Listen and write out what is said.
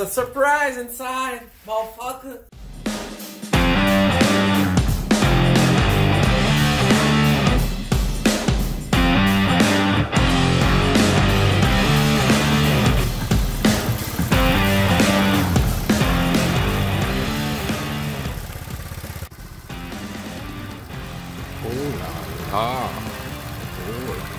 It's a surprise inside, motherfucker. Oh la la. Oh.